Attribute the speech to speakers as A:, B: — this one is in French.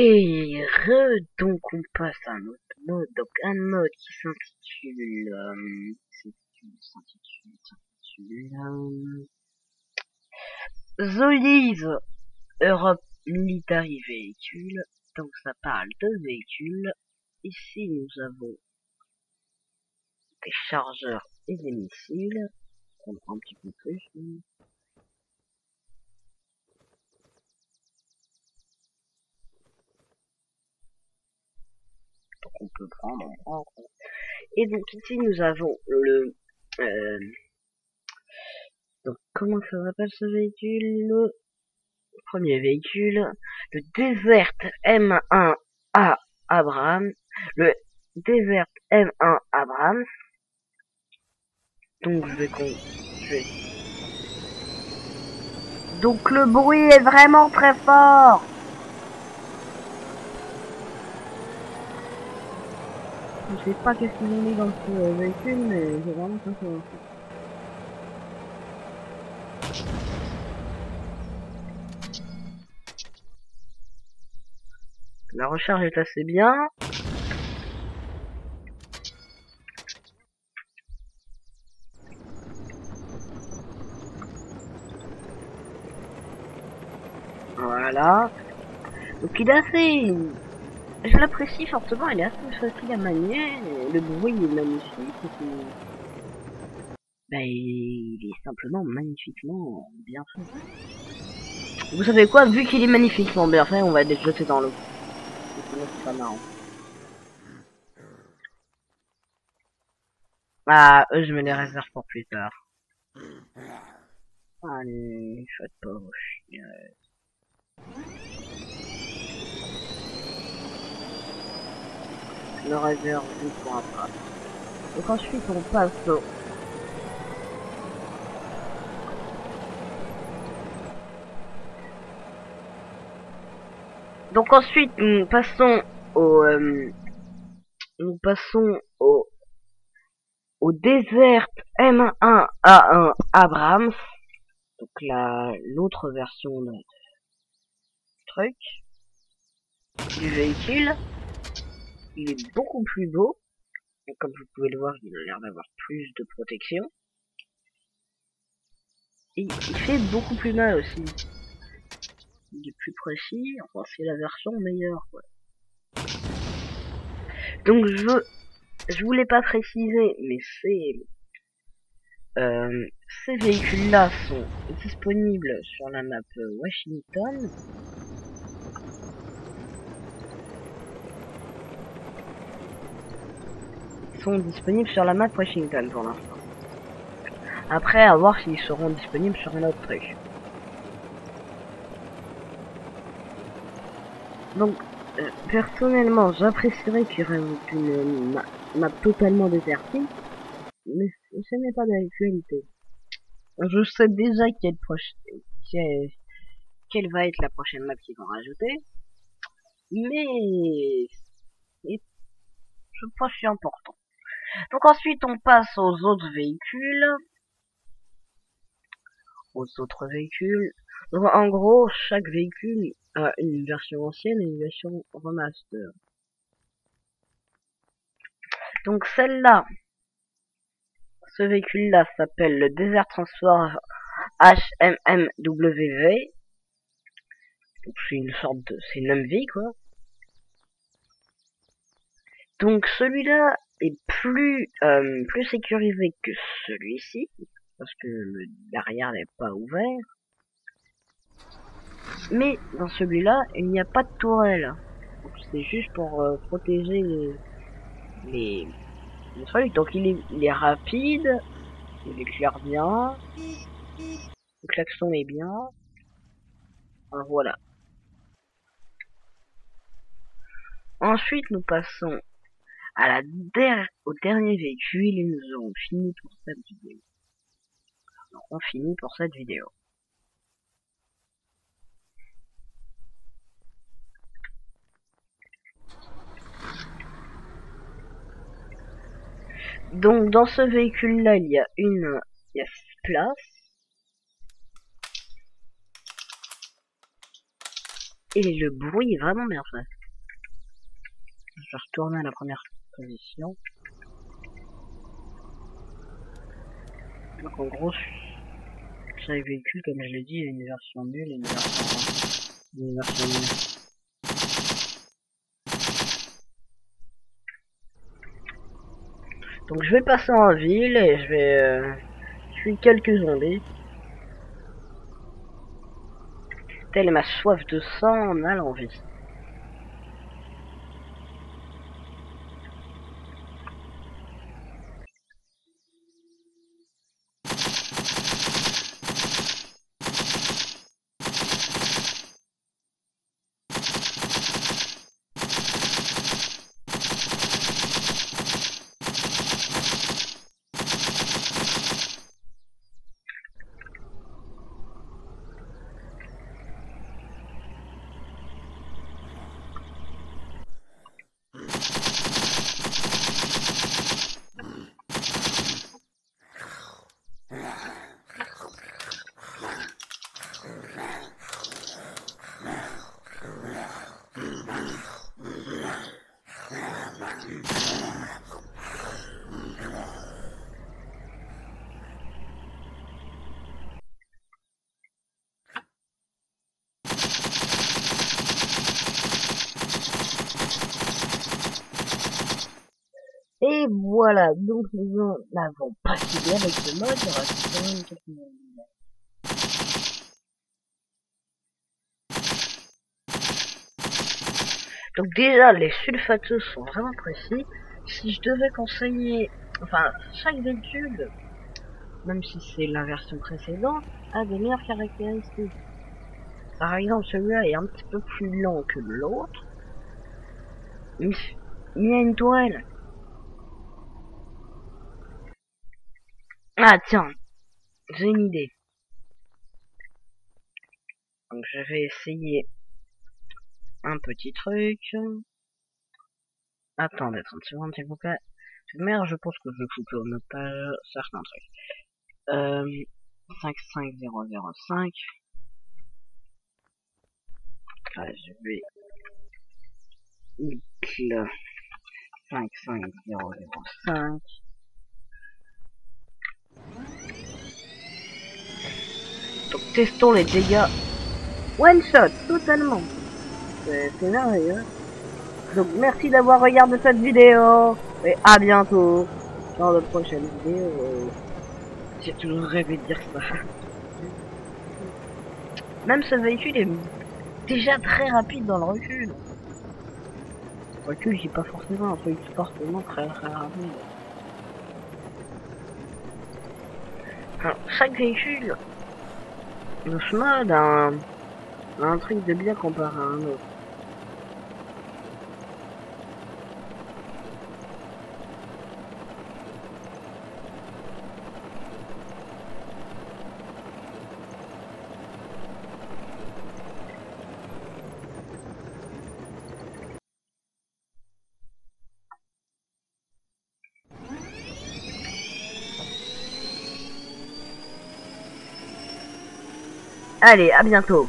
A: Et re, donc on passe à un autre mode, donc un mode qui s'intitule, euh, s'intitule, s'intitule, euh, Europe Military Véhicule, donc ça parle de véhicules. Ici nous avons des chargeurs et des missiles, on prend un petit peu plus. Qu'on peut prendre. Et donc ici nous avons le... Euh, donc comment ça s'appelle ce véhicule? Le premier véhicule, le Desert M1A Abrams. Le Desert M1 Abrams. Donc je vais, je vais... Donc le bruit est vraiment très fort Je sais pas qu'est-ce qu'ils ont mis dans ce véhicule, mais j'ai vraiment pas savoir. La recharge est assez bien. Voilà. Donc il a assez je l'apprécie fortement, il est assez facile à manier, le bruit est magnifique, bah, il est simplement magnifiquement bien fait. Vous savez quoi, vu qu'il est magnifiquement bien fait, on va le jeter dans l'eau. C'est pas marrant. Ah, eux, je me les réserve pour plus tard. Allez, faites pas vos le réserve pour après. Donc ensuite on passe au... Donc ensuite nous passons au... Euh, nous passons au... Au Desert M1A1 Abrams. Donc la l'autre version de truc du véhicule il est beaucoup plus beau. Comme vous pouvez le voir, il a l'air d'avoir plus de protection. Et il fait beaucoup plus mal aussi. Il est plus précis, enfin c'est la version meilleure. Donc je je voulais pas préciser, mais c'est euh, ces véhicules-là sont disponibles sur la map Washington sont disponibles sur la map Washington pour l'instant. Après, à voir s'ils seront disponibles sur un autre truc. Donc, euh, personnellement, j'apprécierais qu'il y aurait une map, totalement désertique, mais ce n'est pas d'actualité. Je sais déjà quelle, prochaine, quelle va être la prochaine map qu'ils vont rajouter, mais je pense que c'est important. Donc ensuite, on passe aux autres véhicules. Aux autres véhicules. Donc en gros, chaque véhicule a une version ancienne et une version remaster. Donc celle-là, ce véhicule-là s'appelle le Desert Transport HMMWV. C'est une sorte de... c'est une MV quoi. Donc celui-là est plus euh, plus sécurisé que celui-ci parce que le derrière n'est pas ouvert. Mais dans celui-là, il n'y a pas de tourelle. C'est juste pour euh, protéger les, les, trucs. Donc il est, il est rapide, il éclaire bien, le klaxon est bien. voilà. Ensuite, nous passons au dernier véhicule et nous aurons fini pour cette vidéo. on finit pour cette vidéo. Donc dans ce véhicule là il y a une il y a six places Et le bruit est vraiment bien fait. Je vais retourner à la première Donc en gros, chaque véhicule, comme je l'ai dit, il a une version nulle et une version, une version nulle. Donc je vais passer en ville et je vais euh, tuer quelques zombies. Telle est ma soif de sang en allant vite. Et voilà, donc nous n'avons pas fini avec ce mode, il reste quand même quelques Donc déjà, les sulfateux sont vraiment précis. Si je devais conseiller, enfin, chaque véhicule, même si c'est la version précédente, a des meilleures caractéristiques. Par exemple, celui-là est un petit peu plus lent que l'autre. Il y a une tourelle Ah tiens, j'ai une idée. Donc je vais essayer un petit truc. Attendez 30 secondes s'il vous plaît. Merde, je pense que je vais couper au otage certains trucs. Euh, 55005. Là, je vais... 55005. Donc testons les dégâts. One shot, totalement. C'est merveilleux. Donc merci d'avoir regardé cette vidéo. Et à bientôt dans de prochaine vidéo. J'ai toujours rêvé de dire ça. Même ce véhicule est déjà très rapide dans le recul. Recul, j'ai pas forcément un peu forcément très très rapide. Alors, chaque véhicule dans ce mode a un, truc de bien comparé à un autre. Allez, à bientôt